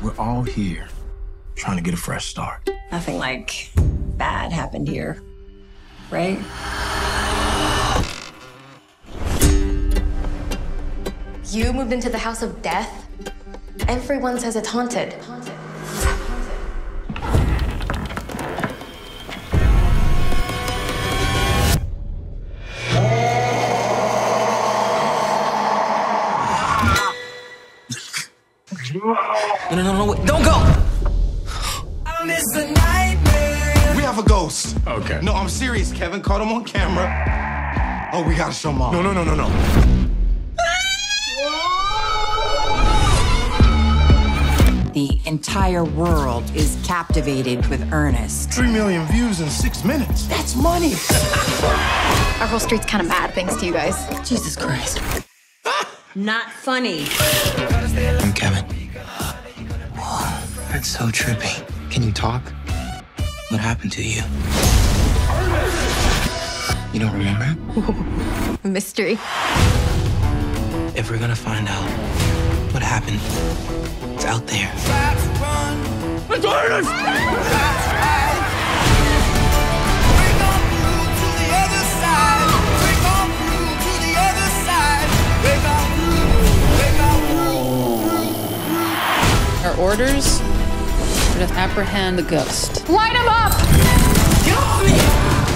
We're all here trying to get a fresh start. Nothing like bad happened here, right? You moved into the house of death? Everyone says it's haunted. No, no, no, no, wait. Don't go! Um, I miss a nightmare We have a ghost. Okay. No, I'm serious, Kevin. Caught him on camera. Oh, we gotta show mom. No, no, no, no, no. The entire world is captivated with Ernest. Three million views in six minutes. That's money. Our whole street's kind of mad thanks to you guys. Jesus Christ. Not funny. I'm Kevin. Whoa, that's so trippy. Can you talk? What happened to you? You don't remember? Mystery. If we're gonna find out what happened, it's out there. Our orders are to apprehend the ghost. Light him up!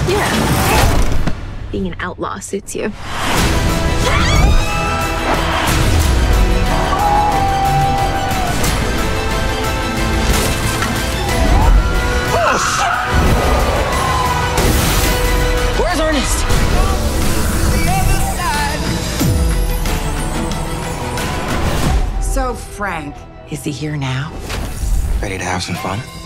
Yeah. Being an outlaw suits you. Where's Ernest? So, Frank, is he here now? Ready to have some fun?